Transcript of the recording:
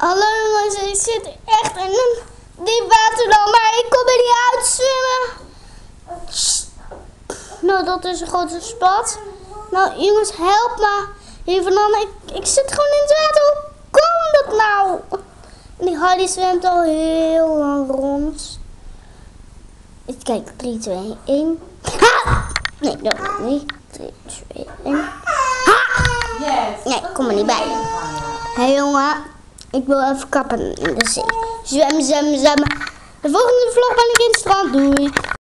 Hallo jongens, ik zit echt in een diep waterland, maar ik kom er niet uit zwemmen. Nou, dat is een grote spat. Nou jongens, help me. Hier vandaan, ik, ik zit gewoon in het water. Hoe komt dat nou? En die Hardy zwemt al heel lang rond. Even kijken, 3, 2, 1. Ha! Nee, dat niet. 3, 2, 1. Ha! Nee, ik kom er niet bij. Hé hey, jongen, ik wil even kappen in de zee. Zwem, zwem, zwem. De volgende vlog ben ik in het strand. Doei.